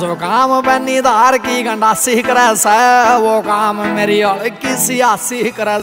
जो काम बनीदार की गंडासी करे वो काम मेरी और सियासी करे